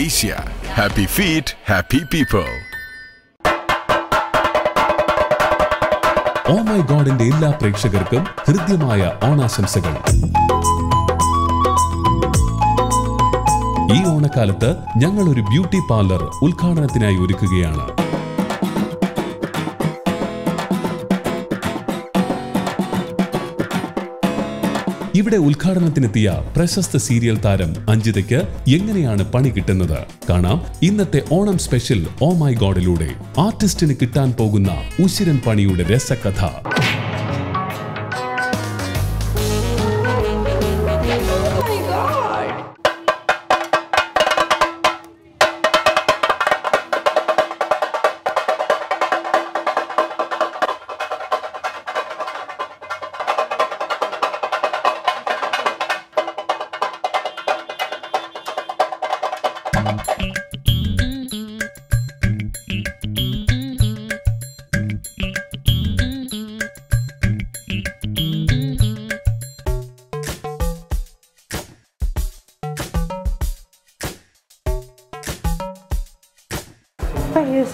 Alicia. Happy feet, happy people. Oh my ഗോഡിന്റെ എല്ലാ പ്രേക്ഷകർക്കും ഹൃദ്യമായ ഓണാശംസകൾ ഈ ഓണക്കാലത്ത് ഞങ്ങൾ ഒരു ബ്യൂട്ടി പാർലർ ഉദ്ഘാടനത്തിനായി ഒരുക്കുകയാണ് ഇവിടെ ഉദ്ഘാടനത്തിനെത്തിയ പ്രശസ്ത സീരിയൽ താരം അഞ്ജിതയ്ക്ക് എങ്ങനെയാണ് പണി കിട്ടുന്നത്? കാണാം ഇന്നത്തെ ഓണം സ്പെഷ്യൽ ഓ മൈ ഗോഡിലൂടെ. ആർട്ടിസ്റ്റിന് കിട്ടാൻ പോകുന്ന ഉശിരൻ പണിയുടെ രസകഥ.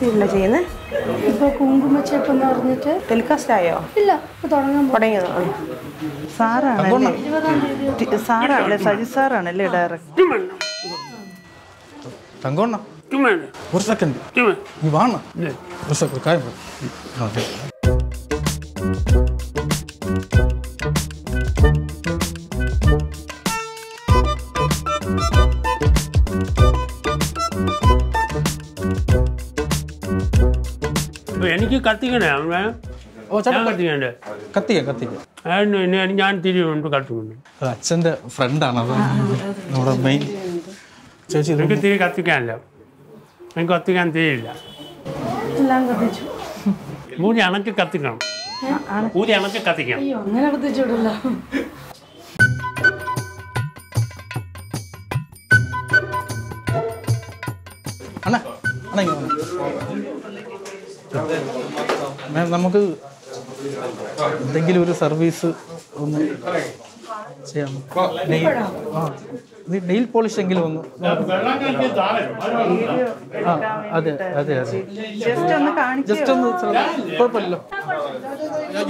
ഏത് ചെയ്യുന്നത് ഇപ്പൊ കുങ്കുമച്ചേപ്പ് എന്ന് പറഞ്ഞിട്ട് ടെലികാസ്റ്റ് ആയോ? ഇല്ല ഇപ്പൊ തുടങ്ങാൻ തുടങ്ങിയതോ. സാറാണല്ലേ? സാറാണല്ലേ? സജി സാറാണല്ലേ ഡയറക്ടർ? തങ്കോണ്ണ. ഒരു സെക്കൻഡ് നീ വാണ. ഒരു സെക്കൻഡ് കാര്യം. കത്തിക്കണേ അവനെ ഓ ചേട്ടാ കത്തിക്കണ്ടേ. കത്തിക്ക കത്തിക്ക. ഞാൻ തിരിയുണ്ട് കത്തുന്നുണ്ട് അത് അച്ഛന്റെ ഫ്രണ്ടാണ് അത് നമ്മുടെ മെയിൻ ചേച്ചി ഇത് എനിക്ക് തിരി കത്തിക്കാനില്ല. എനിക്ക് കത്തിക്കാൻ തിരിയില്ല. എല്ലാം കത്തിച്ചു. ഊതി അണക്ക് കത്തിക്കണം. ഊതി അണക്ക് കത്തിക്കണം. അങ്ങനെ കത്തിച്ചു വിടില്ല അണ്ണ അണ്ണ ഇങ്ങ് വന്നേ. മാം നമുക്ക് എന്തെങ്കിലും ഒരു സർവീസ് ഒന്ന് ചെയ്യാം. നെയിൽ പോളിഷ് എങ്കിലും ഒന്ന്. ആ അതെ അതെ അതെ. ജസ്റ്റ് ഒന്ന് കുഴപ്പമില്ലല്ലോ.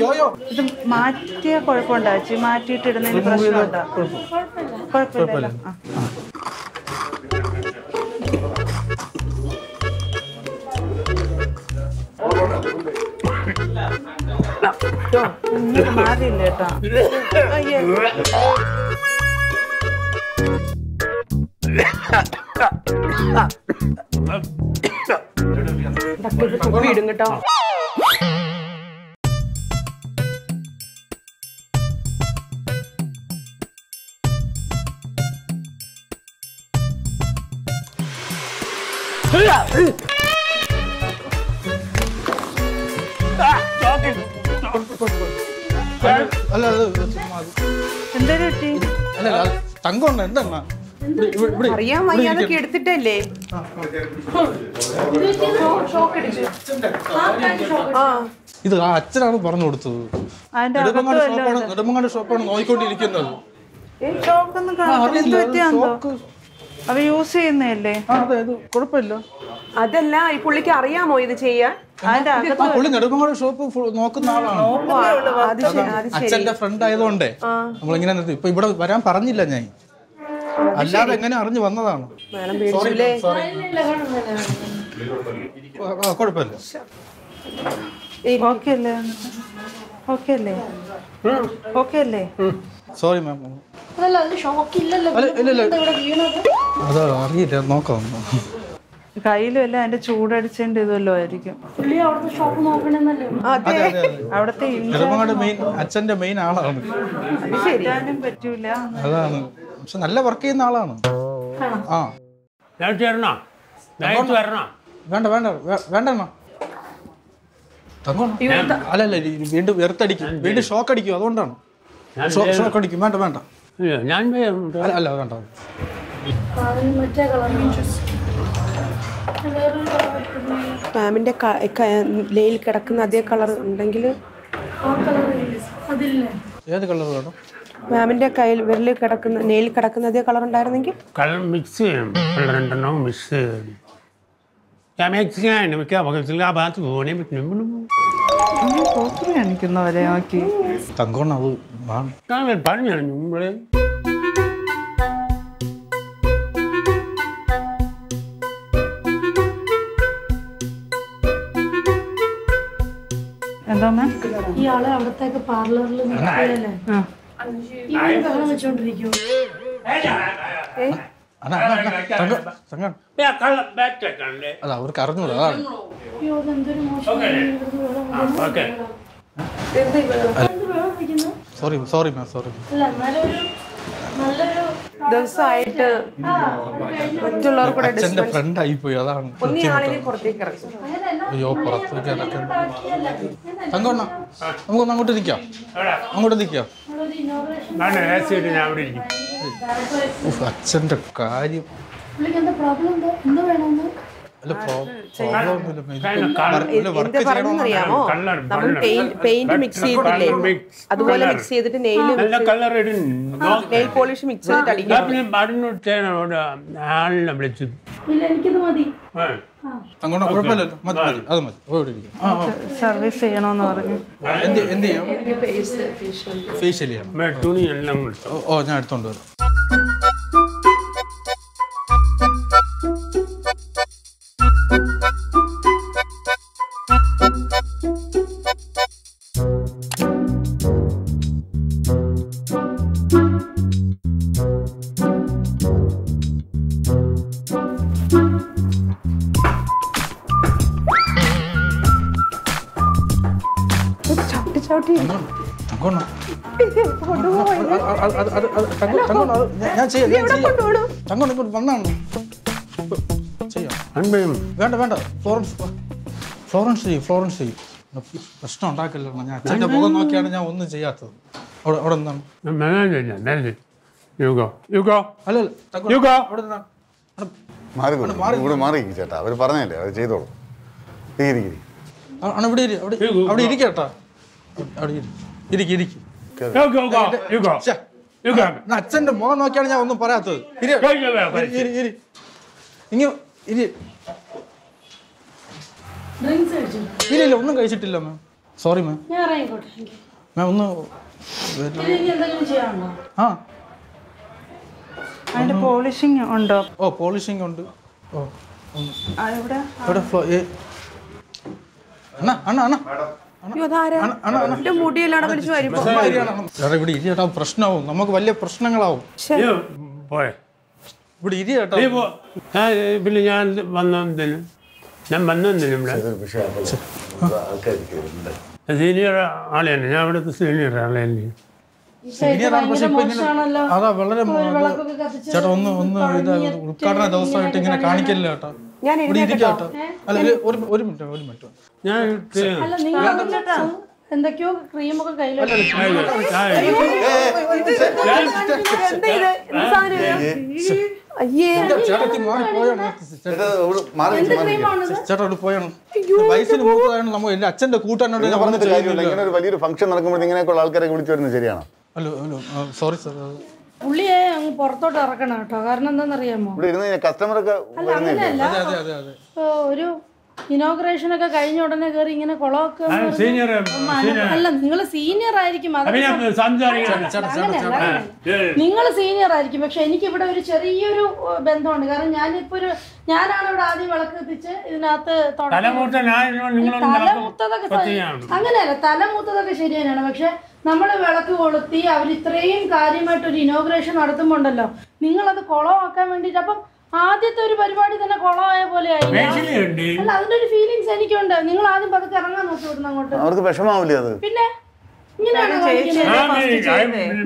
യോയോ ഇത് മാറ്റിയ കുഴപ്പമുണ്ടാച്ചു മാറ്റിയിട്ടിടുന്നതിന് പ്രശ്നമുണ്ടോ? കുഴപ്പമില്ല ആ. ഇങ്ങോട്ട് മാറിയില്ല കേട്ടോ കുപ്പി ഇടും കേട്ടോ. അല്ല. എന്തൊരു അല്ല അറിയാൻ വയ്യാതൊക്കെ എടുത്തിട്ടല്ലേ? ഇത് ആ അച്ഛനാണ് പറഞ്ഞു കൊടുത്തത് നെടുമങ്ങാട് ഷോപ്പാണ് നോയിക്കൊണ്ടിരിക്കുന്നത് അവ യൂസ് ചെയ്യുന്നതല്ലേ? അതെ ഇത് കുഴപ്പമില്ല. അതല്ല ഈ പുള്ളിക്ക് അറിയാമോ ഇത് ചെയ്യാൻ? പുള്ളി ഷോപ്പ് നോക്കുന്ന ആളാണ്. അത് അത് അച്ഛന്റെ ഫ്രണ്ട് ആയതുകൊണ്ടേ. നമ്മളിങ്ങനെ നിർത്തി. ഇപ്പൊ ഇവിടെ വരാൻ പറഞ്ഞില്ല ഞാൻ. അല്ലാതെ എങ്ങനെ അറിഞ്ഞു വന്നതാണ്. കുഴപ്പമില്ല. ഓക്കെ അല്ലേ? ഓക്കെ അല്ലേ? ഓക്കെ അല്ലേ? സോറി മാം അത് അറിയില്ല നോക്കാം. കയ്യിലും എല്ലാം അതിന്റെ ചൂടടിച്ചതിന്റെ ഇതല്ലോ ആയിരിക്കും. അവിടുത്തെ അച്ഛന്റെ മെയിൻ ആളാണ്. പറ്റൂല. അതാണ്. പക്ഷെ നല്ല വർക്ക് ചെയ്യുന്ന ആളാണ്. ആ. വേണ്ട വേണ്ട വേണ്ട അല്ലല്ല വീണ്ടും വെറുത്തടിക്കും. വീണ്ടും ഷോക്ക് അടിക്കും. അതുകൊണ്ടാണ്. ഞാൻ ഷോക്ക് അടിക്കും. വേണ്ട വേണ്ട. ഞാൻ അല്ല കണ്ടോ? ക- ലയിൽ കിടക്കുന്ന അതേ കളർ ഉണ്ടെങ്കിൽ ആ കളർ അതില്ലേ? ഏത് കളർ വേണം മാമിന്റെ കയ്യിൽ വിരലിൽ കിടക്കുന്ന നെയിൽ കിടക്കുന്ന അതേ കളർ ഉണ്ടായിരുന്നെങ്കിൽ കളർ മിക്സ് ചെയ്യണം. രണ്ടെണ്ണം മിക്സ് ചെയ്യണം. ഞാൻ മിക്സ് ചെയ്യാൻ മിക്ക പകരത്തിൽ ആ ഭാഗത്ത് പോകണേ പറ്റും. കാണിക്കുന്നവരെ നോക്കി. തങ്കോണ്ണ അത് വേണം. ഞാൻ പറഞ്ഞു നമ്മൾ എന്താ മാം ഈ ആളെ അവിടത്തേക്ക് പാർലറിൽ വെച്ചോണ്ടിരിക്കും അത് അവർക്ക് അറിഞ്ഞൂടാ അതെന്തൊരു മോശം ഓക്കെ എന്ത് ബഹളം വയ്ക്കുന്നു സോറി സോറി മാം സോറി ദിവസമായിട്ട് മറ്റുള്ളവർ കൂടെ അച്ഛന്റെ ഫ്രണ്ട് ആയിപ്പോയി അതാണ് അയ്യോ പുറത്തേക്ക് ഇറക്കണ്ട തങ്കോണ്ണ നമുക്കൊന്ന് അങ്ങോട്ട് നിൽക്കാം അങ്ങോട്ട് നിൽക്കാം അച്ഛന്റെ കാര്യം. പറഞ്ഞറിയാമോ നമ്മൾ പെയിന്റ് മിക്സ് ചെയ്തില്ലേ അതുപോലെ മിക്സ് ചെയ്തിട്ട് നെയിൽ നെയിൽ പോളിഷ് മിക്സ് ചെയ്തിട്ട് അടിക്കും മതി. ആ. അങ്ങോട്ട് കുഴപ്പമില്ലല്ലോ. മതി മതി. അത്. സർവീസ് ചെയ്യണമെന്ന് പറഞ്ഞു. എന്ത് എന്ത് ചെയ്യും? ഫേഷ്യൽ. തുണി എല്ലാം ഓ ഞാൻ എടുത്തോണ്ട് വരാം. ഞാൻ- ചെയ്യാം ഇങ്ങോട്ട് വന്നാണ് ചെയ്യാം വേണ്ട വേണ്ട ഫ്ലോറൻസ് ഫ്ലോറൻസ് ചെയ്യും ഫ്ലോറൻസ് ചെയ്യും പ്രശ്നം ഉണ്ടാക്കില്ല ഞാൻ അച്ഛന്റെ മുഖം നോക്കിയാണ് ഞാൻ ഒന്നും ചെയ്യാത്തത് അവിടെ അവിടെ എന്താണ് ഇവിടെ മാറി ചേട്ടാ അവർ പറഞ്ഞല്ലേ അവർ ചെയ്തോളൂ ഇരി, അവിടെ അവിടെ ഇരിക്കട്ടാ അച്ഛന്റെ മുഖം നോക്കിയാണ് ഞാൻ ഒന്നും പറയാത്തത്. ഇല്ല ഇല്ല ഒന്നും കഴിച്ചിട്ടില്ല മാം. Sorry ma'am. മാം ഒന്ന് ആ. അതിന്റെ പോളിഷിങ് ഉണ്ടോ? ഓ പോളിഷിംഗ് ഉണ്ട്. ഓ ആ, ഇവിടെ ഇവിടെ ഫ്ലോ ഏ. അണ്ണാ അണ്ണാ അണ്ണാ. ഇവിടെ ഇരി ചേട്ടാ പ്രശ്നമാവും. നമുക്ക് വലിയ പ്രശ്നങ്ങളാവും. പോയെ. ഇവിടെ ഇരി ചേട്ടാ. ഞാൻ പിന്നെ ഞാൻ വന്നതിന് ഞാൻ ഇവിടെ? ആൾക്കാർക്ക് സീനിയർ ആളെയാണ്. ഞാൻ ഇവിടുത്തെ സീനിയർ ആളെയാണ്. സീനിയർ പക്ഷെ ഇപ്പൊ ഇങ്ങനെ അതാ വളരെ ചേട്ടാ ഒന്ന് ഒന്ന് ഇത് ഉദ്ഘാടന ദിവസമായിട്ട് ഇങ്ങനെ കാണിക്കല്ലോ ചേട്ടാ. ഞാൻ ഇവിടെ ഇരിക്കാം അല്ല ഒരു- ഒരു ഒരു മിനിറ്റ് ഒരു മിനിറ്റ്. ഞാൻ അല്ല നിങ്ങൾ എന്തൊക്കെയോ ക്രീമൊക്കെ കയ്യിൽ എന്റെ അച്ഛന്റെ കൂട്ടാനോട് ഞാൻ പറഞ്ഞിട്ട് പറഞ്ഞിട്ട് കാര്യമില്ല. ഇങ്ങനെ ഒരു വലിയൊരു ഫംഗ്ഷൻ നടക്കുമ്പോൾ ഇങ്ങനെയൊക്കെയുള്ള ആൾക്കാരെ വിളിച്ചു വരുന്നത് ശരിയാണോ? ഹലോ ഹലോ സോറി സാർ പുള്ളിയെ അങ്ങ് പുറത്തോട്ട് ഇറക്കണം കേട്ടോ. കാരണം എന്താണെന്നറിയാമോ? ഇവിടെ ഇരുന്ന് കസ്റ്റമറൊക്കെ അല്ല അങ്ങനെയല്ല. അതെ അതെ അതെ ഒരു ഇനോഗ്രേഷൻ ഒക്കെ കഴിഞ്ഞ ഉടനെ കയറി ഇങ്ങനെ കുളമൊക്കെ അല്ല നിങ്ങൾ സീനിയർ ആയിരിക്കും നിങ്ങൾ സീനിയർ ആയിരിക്കും. പക്ഷെ എനിക്ക് ഇവിടെ ഒരു ചെറിയൊരു ബന്ധമുണ്ട്. കാരണം ഞാനിപ്പോ ഒരു ഞാനാണ് ഇവിടെ ആദ്യം വിളക്ക് കത്തിച്ച് ഇതിനകത്ത് തലമുത്തതൊക്കെ അങ്ങനെയല്ല തലമുത്തതൊക്കെ ശരി തന്നെയാണ് പക്ഷെ നമ്മൾ വിളക്ക് കൊളുത്തി അവർ ഇത്രയും കാര്യമായിട്ട് ഒരു ഇനോഗ്രേഷൻ നടത്തുമ്പോണ്ടല്ലോ. നിങ്ങളത് കുളമാക്കാൻ വേണ്ടിയിട്ട് അപ്പം ആദ്യത്തെ ഒരു പരിപാടി തന്നെ കൊളമായ പോലെ ആയില്ല അല്ല അതിന്റെ ഒരു ഫീലിങ്സ് എനിക്കുണ്ട്. നിങ്ങൾ ആദ്യം പതുക്കെ ഇറങ്ങാൻ നോക്കി വിടുന്ന അങ്ങോട്ട്. അവർക്ക് വിഷമാവില്ലേ അത്. പിന്നെ?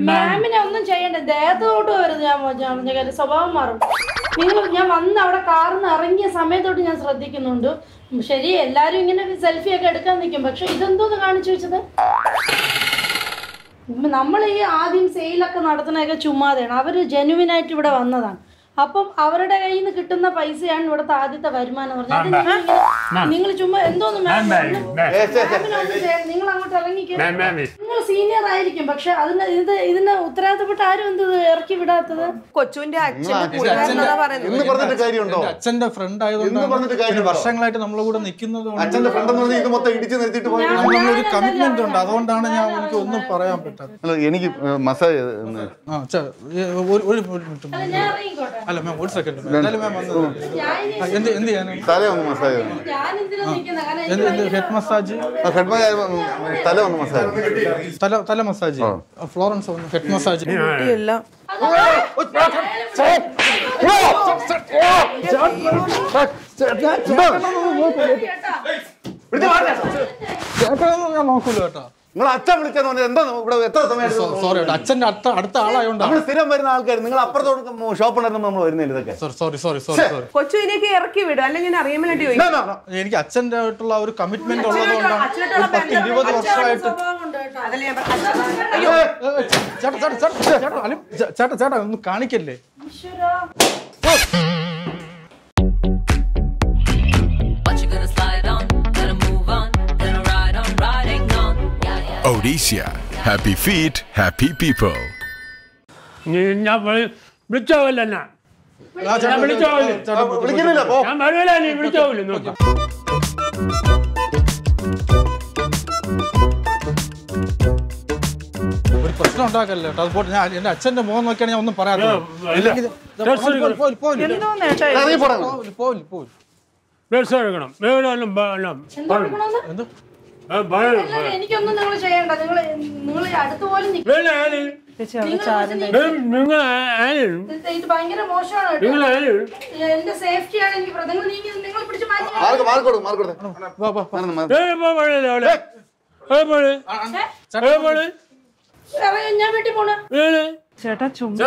മാമിനെ ഒന്നും ചെയ്യണ്ട. ദേഹത്തോട്ട് വരുന്നത് ഞാൻ കാര്യം സ്വഭാവം മാറും. നിങ്ങൾ ഞാൻ വന്ന് അവിടെ കാറിന്ന് ഇറങ്ങിയ സമയത്തോട്ട് ഞാൻ ശ്രദ്ധിക്കുന്നുണ്ട്. ശരി എല്ലാരും ഇങ്ങനെ സെൽഫി ഒക്കെ എടുക്കാൻ നിൽക്കും. പക്ഷെ ഇതെന്തോന്ന് കാണിച്ചു വെച്ചത്? നമ്മൾ ഈ ആദ്യം സെയിലൊക്കെ നടത്തുന്നതൊക്കെ ചുമ്മാതെയാണ്. അവർ ജെനുവിനായിട്ട് ഇവിടെ വന്നതാണ്. അപ്പം അവരുടെ കയ്യിൽ നിന്ന് കിട്ടുന്ന പൈസയാണ് ഇവിടുത്തെ ആദ്യത്തെ വരുമാനം പറഞ്ഞത്. നിങ്ങൾ ചുമ്മാ എന്തോന്ന് നിങ്ങൾ അങ്ങോട്ട് ഇറങ്ങിക്കേ മാം മാം നിങ്ങൾ സീനിയർ ആയിരിക്കും പക്ഷെ അതിന് ഇത് ഇതിന് ഉത്തരവാദിത്തപ്പെട്ട ആരും എന്ത് ഇറക്കി വിടാത്തത്? കൊച്ചുവിന്റെ അച്ഛന്റെ ഫ്രണ്ട് ആയതുകൊണ്ട് വർഷങ്ങളായിട്ട് നമ്മളെ കൂടെ നിൽക്കുന്നത് അച്ഛന്റെ ഫ്രണ്ട് എന്ന് പറഞ്ഞാൽ ഇത് മൊത്തം ഇടിച്ച് നിർത്തിയിട്ട് പോയി നമ്മളൊരു കമ്മിറ്റ്മെന്റ് ഉണ്ട്. അതുകൊണ്ടാണ് ഞാൻ എനിക്ക് ഒന്നും പറയാൻ പറ്റാത്തത്. എനിക്ക് മസാജ് ഒരു മിനിറ്റ് അല്ല മാം ഒരു സെക്കൻഡ് എന്തായാലും മാം വന്നത് എന്ത് എന്ത് ചെയ്യാനാണ് തല ഒന്ന് മസാജ് കാരണം എന്ത് എനിക്ക് എന്ത് ഹെഡ് മസാജ് തല ഒന്ന് മസാജ് തല തല മസാജ് ഫ്ലോറൻസ് ഒന്ന് ഹെഡ് മസാജ് കുട്ടിയെല്ലാം ചേട്ടാ ഞാൻ നോക്കൂല കേട്ടോ നിങ്ങൾ അച്ഛൻ വിളിച്ചെന്ന് പറഞ്ഞാൽ എന്താ ഇവിടെ എത്ര സമയം സോറി അച്ഛന്റെ അടുത്ത അടുത്ത ആളായോണ്ട്. നമ്മൾ സ്ഥിരം വരുന്ന ആൾക്കാർ നിങ്ങൾ അപ്പുറത്തോട്ട് ഷോപ്പ് ഉണ്ടായിരുന്നു നമ്മൾ വരുന്നില്ല ഇതൊക്കെ. സോറി സോറി സോറി സോറി കൊച്ചു ഇതിനൊക്കെ ഇറക്കി വിടും. അല്ലെങ്കിൽ ഞാൻ അറിയാൻ വേണ്ടി ചോദിക്കും No, no, no. എനിക്ക് അച്ഛന്റെ ആയിട്ടുള്ള ഒരു കമ്മിറ്റ്മെന്റ് ഉള്ളതുകൊണ്ടാണ് പത്ത് ഇരുപത് വർഷമായിട്ട് ചേട്ടാ ചേട്ടാ ചേട്ടാ ചേട്ടാ ഒന്ന് കാണിക്കല്ലേ? ഒഡീഷ്യ ഹാപ്പി ഫീറ്റ് ഹാപ്പി പീപ്പിൾ ഞാൻ വിളിച്ചോല്ല ഞാൻ വിളിച്ചോല്ല ഞാൻ വരൂല നീ വിളിച്ചോല്ല നോക്കാം. ഒരു പ്രശ്നം ഉണ്ടാക്കല്ലേ ട്രാൻസ്പോർട്ട് ഞാൻ എന്റെ അച്ഛന്റെ മുഖം നോക്കിയാണ് ഞാൻ ഒന്നും പറയാറില്ല. പോലും പോലും പോലും നിങ്ങൾ ചെയ്യണ്ട. നിങ്ങൾ നിങ്ങൾ ഭയങ്കര എനിക്ക് നിങ്ങൾ മാറ്റി പോണേ. ചേട്ടാ ചുമ്മാ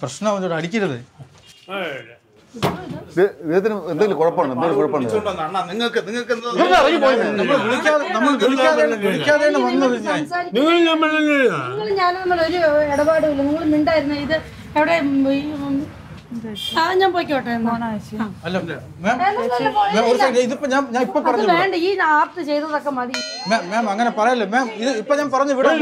പ്രശ്നം അടിക്കരുത്. എന്തെങ്കിലും കുഴപ്പമുണ്ട്? എന്തെങ്കിലും കുഴപ്പമുണ്ട്? നിങ്ങൾ ഒരു നിങ്ങൾ മിണ്ടായിരുന്ന. ഇത് എവിടെ ഞാൻ പോയിക്കോട്ടെ ഇതിപ്പോ ഞാൻ ഞാൻ ഇപ്പൊ പറഞ്ഞു വേണ്ട ഈ ആർട്ട് ചെയ്തതൊക്കെ മതി. മാം അങ്ങനെ പറയല്ലേ മാം ഇത് ഇപ്പൊ ഞാൻ പറഞ്ഞു വിടാം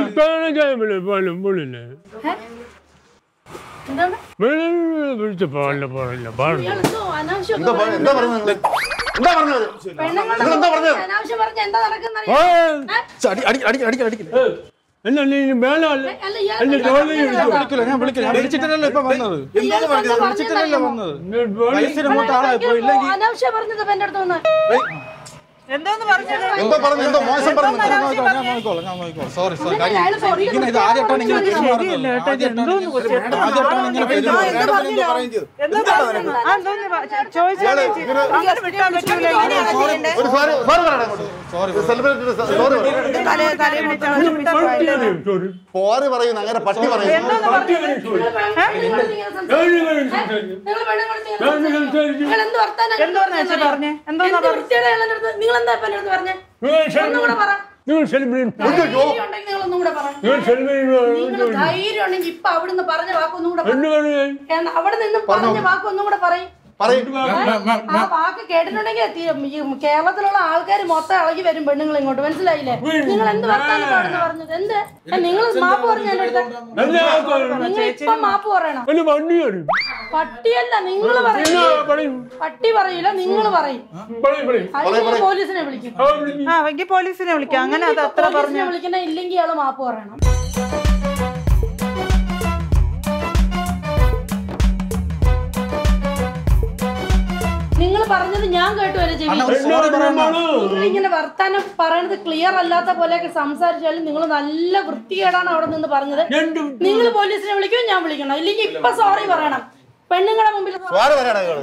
വിളിച്ചിട്ടല്ലോ ഇപ്പൊ വന്നത്? വിളിച്ചിട്ടല്ലോ വന്നത്? ഇല്ലെങ്കിൽ എന്തോ പറഞ്ഞു എന്തോ മോശം പറഞ്ഞു ഞാൻ നോക്കിക്കോളാം ഞാൻ നോക്കിക്കോളാം സോറി സോറി ഇങ്ങനെ ഇത് ആദ്യമായിട്ടാണ് സോറി പോറി പറയുന്നു അങ്ങനെ പട്ടി പറയുന്നു എന്തോ പറഞ്ഞേ എന്തോ ഇപ്പൊ അവിടുന്ന് പറഞ്ഞ വാക്കൊന്നും കൂടെ അവിടെ നിന്ന് പറഞ്ഞ വാക്കൊന്നും കൂടെ പറയും. ആ വാക്ക് കേട്ടിട്ടുണ്ടെങ്കിൽ ഈ കേരളത്തിലുള്ള ആൾക്കാർ മൊത്തം ഇളകി വരും പെണ്ണുങ്ങൾ ഇങ്ങോട്ട്. മനസ്സിലായില്ലേ? നിങ്ങൾ എന്ത് വർത്താനം പാടുന്നു പറഞ്ഞത്? എന്ത്? നിങ്ങൾ മാപ്പ് പറഞ്ഞു എന്റെ അടുത്ത്. നിങ്ങൾ ഇപ്പൊ മാപ്പ് പറയണം. പട്ടിയല്ല നിങ്ങൾ പറയും. പട്ടി പറയില്ല നിങ്ങൾ പറയും. പോലീസിനെ വിളിക്കും. ആ. എങ്കിൽ പോലീസിനെ വിളിക്കാം. അങ്ങനെ അത് അത്ര പറഞ്ഞു വിളിക്കണ ഇല്ലെങ്കിൽ ഇയാൾ മാപ്പ് പറയണം. പറഞ്ഞത് ഞാൻ കേട്ടു ചെവി നിങ്ങൾ ഇങ്ങനെ വർത്താനം പറയണത് ക്ലിയർ അല്ലാത്ത പോലെയൊക്കെ സംസാരിച്ചാലും നിങ്ങൾ നല്ല വൃത്തികേടാണ് അവിടെ നിന്ന് പറഞ്ഞത് നിങ്ങൾ പോലീസിനെ വിളിക്കും ഞാൻ വിളിക്കണം ഇല്ലെങ്കിൽ ഇപ്പൊ സോറി പറയണം പെണ്ണുങ്ങളുടെ മുമ്പിൽ സോറി പറയണം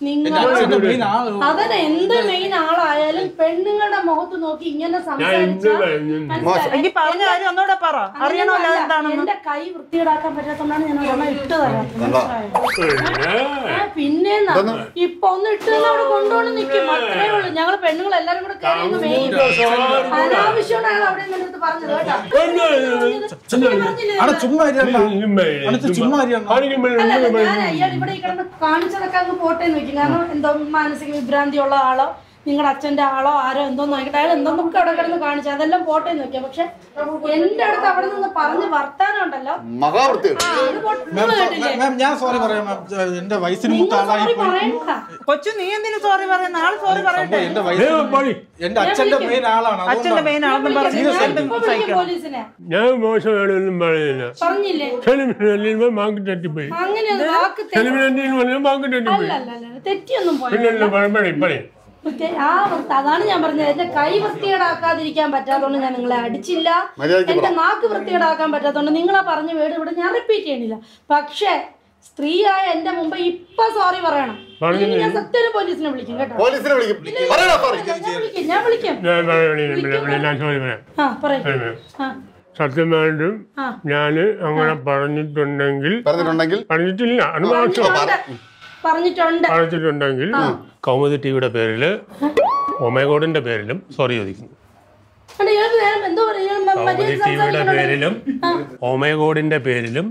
നിങ്ങൾ അച്ഛന്റെ മെയിൻ ആൾ അതന്നെ എന്ത് മെയിൻ ആളായാലും പെണ്ണുങ്ങളുടെ മുഖത്ത് നോക്കി ഇങ്ങനെ? എനിക്ക് പറഞ്ഞ കാര്യം ഒന്നുകൂടെ പറ. അറിയണമല്ലോ എന്താണെന്ന് എന്റെ കൈ വൃത്തിയിടാക്കാൻ പറ്റാത്തതാണ് ഞാൻ ഒരെണ്ണം ഇട്ട് തരാം? പിന്നെ? ഇപ്പൊ ഒന്ന് ഇട്ട് തന്നെ അവിടെ നിൽക്കും അത്രേ ഉള്ളൂ. ഞങ്ങൾ പെണ്ണുങ്ങൾ എല്ലാരും കൂടെ കയറി മെയിൻ മേയും അനാവശ്യമാണ് അയാൾ അവിടെ പറഞ്ഞത് കേട്ടോ. ഞാൻ ചുമ്മാ ചുമ്മാ അയാൾ ഇവിടെ ഈ കിടന്ന് കാണിച്ചതൊക്കെ അങ്ങ് പോട്ടെ എന്ന് വെക്കും കാരണം എന്തോ മാനസിക വിഭ്രാന്തി ഉള്ള ആളോ നിങ്ങളുടെ അച്ഛന്റെ ആളോ ആരോ എന്തോ നോക്കിയിട്ട് അയാൾ എന്തോ നമുക്ക് അവിടെ കിടന്ന് കാണിച്ചു. അതെല്ലാം പോട്ടെ നോക്കിയാ. പക്ഷെ എന്റെ അടുത്ത് അവിടെ നിന്ന് പറഞ്ഞ് വർത്താനം ഉണ്ടല്ലോ ഞാൻ സോറി പറയാം എന്റെ വയസ്സിന് കൊച്ചു നീ എന്തിനു സോറി പറയുന്ന? ആൾ സോറി പറയട്ടെ എന്റെ എന്റെ അച്ഛന്റെ മെയിൻ ആളാണ് അച്ഛന്റെ മെയിൻ ആണെന്ന് പറഞ്ഞു ഞാൻ മോശമാണെന്നും പറയുന്നില്ല. പറഞ്ഞില്ലേ? ബാങ്ക് തെറ്റിപ്പോയി. അങ്ങനെ തെറ്റിയൊന്നും പിന്നെ പോയില്ല പഴമ്പഴി പറയും ആ വൃത്തി അതാണ് ഞാൻ പറഞ്ഞത്. എന്റെ കൈ വൃത്തികേടാക്കാതിരിക്കാൻ പറ്റാത്തോണ്ട് ഞാൻ നിങ്ങളെ അടിച്ചില്ല. എന്റെ നാക്ക് വൃത്തികേടാക്കാൻ പറ്റാത്തോണ്ട് നിങ്ങളെ പറഞ്ഞ വീട് ഇവിടെ ഞാൻ റിപ്പീറ്റ് ചെയ്യണില്ല പക്ഷേ സ്ത്രീയായ എന്റെ മുമ്പ് ഇപ്പൊ സോറി പറയണം. ഞാൻ സത്യം പോലീസിനെ വിളിക്കും കേട്ടോ. പോലീസിനെ വിളിക്കും. ഞാൻ വിളിക്കും ഞാൻ വിളിക്കും. ഞാൻ അങ്ങനെ പറഞ്ഞിട്ടുണ്ടെങ്കിൽ പറഞ്ഞിട്ടുണ്ടെങ്കിൽ പറഞ്ഞിട്ടില്ല അത് മാത്രം പറഞ്ഞിട്ടുണ്ട്. പറഞ്ഞിട്ടുണ്ട് പറഞ്ഞിട്ടുണ്ടെങ്കിൽ കൗമുദി ടിവിയുടെ പേരിൽ ഒമേഗോഡിന്റെ പേരിലും സോറി ചോദിക്കുന്നു. കൗമുദി ടിവിയുടെ പേരിലും ഒമേഗോഡിന്റെ പേരിലും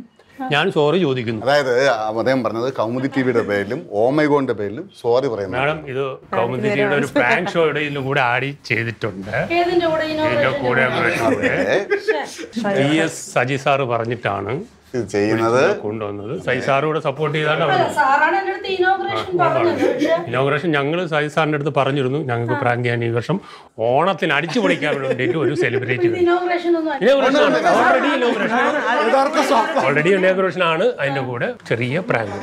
ഞാൻ സോറി ചോദിക്കുന്നു. അതായത് അദ്ദേഹം പറഞ്ഞത് കൗമുദി ടിവിയുടെ പേരിലും ഓമൈഗോന്റെ പേരിലും സോറി പറയുന്നു. മാഡം ഇത് കൗമുദി ടിവിയുടെ ഒരു പ്രാങ്ക് ഷോയുടെ ഇതിന്റെ കൂടെ ആഡ് ചെയ്തിട്ടുണ്ട്. ഇതിന്റെ കൂടെ ടി എസ് സജി സാറ് പറഞ്ഞിട്ടാണ് ചെയ്യുന്നത്. കൊണ്ടുവന്നത്. സൈസാറൂടെ സപ്പോർട്ട് ചെയ്താണ് ഇനോഗ്രേഷൻ ഞങ്ങൾ സൈസാറിന്റെ സാറിന്റെ അടുത്ത് പറഞ്ഞിരുന്നു. ഞങ്ങൾക്ക് പ്രാങ്ക് ചെയ്യാൻ ഈ വർഷം ഓണത്തിന് അടിച്ചു പൊളിക്കാൻ വേണ്ടിയിട്ട് ഒരു സെലിബ്രേറ്റ് ഓൾറെഡി ഇനോഗ്രേഷൻ ആണ്. അതിന്റെ കൂടെ ചെറിയ പ്രാങ്ക്.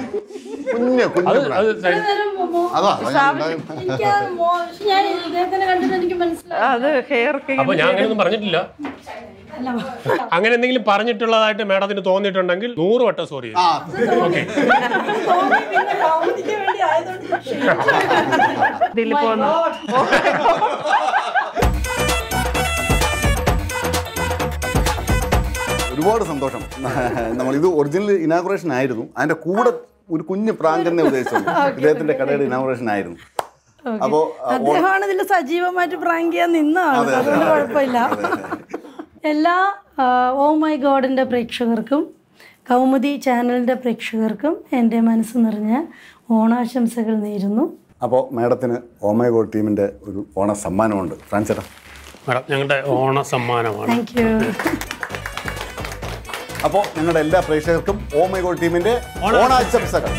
അപ്പൊ ഞാൻ അങ്ങനെയൊന്നും പറഞ്ഞിട്ടില്ല. അങ്ങനെ എന്തെങ്കിലും പറഞ്ഞിട്ടുള്ളതായിട്ട് മാഡത്തിന് തോന്നിയിട്ടുണ്ടെങ്കിൽ നൂറ് വട്ടം സോറി ആ. ഓക്കെ ഒരുപാട് സന്തോഷം. നമ്മൾ ഇത് ഒറിജിനൽ ഇനാഗുറേഷൻ ആയിരുന്നു. അതിന്റെ കൂടെ ഒരു കുഞ്ഞു പ്രാങ്ക് എന്നെ ഉദ്ദേശിച്ചുള്ളൂ. ഇദ്ദേഹത്തിന്റെ കടയുടെ ഇനാഗുറേഷൻ ആയിരുന്നു. അപ്പോ അദ്ദേഹമാണ് ഇതിൽ സജീവമായിട്ട് പ്രാങ്ക് ചെയ്യാൻ നിന്നാണ്. അതുകൊണ്ട് കുഴപ്പമില്ല. എല്ലാ ഓ മൈ ഗോഡിന്റെ പ്രേക്ഷകർക്കും കൗമുദി ചാനലിന്റെ പ്രേക്ഷകർക്കും എന്റെ മനസ്സ് നിറഞ്ഞ ഓണാശംസകൾ നേരുന്നു. അപ്പോൾ മാഡത്തിന് ഓ മൈ ഗോഡ് ടീമിന്റെ ഒരു ഓണ സമ്മാനമുണ്ട് ഫ്രാൻസേട്ടാ. മാഡം ഞങ്ങളുടെ ഓണ സമ്മാനമാണ് താങ്ക് യു അപ്പോൾ ഞങ്ങളുടെ എല്ലാ പ്രേക്ഷകർക്കും ഓ മൈ ഗോഡ് ടീമിന്റെ ഓണാശംസകൾ.